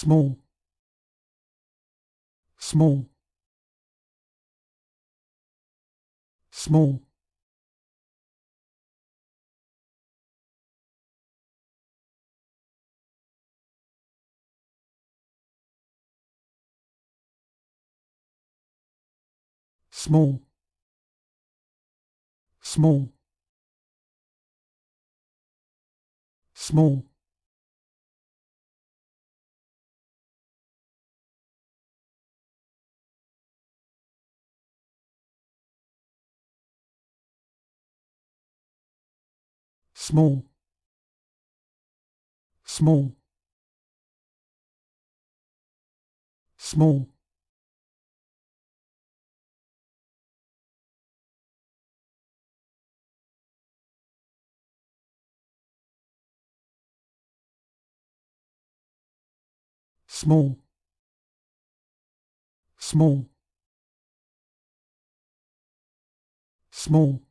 small. Small. Small. Small. Small. Small small. Small. Small. Small. Small. Small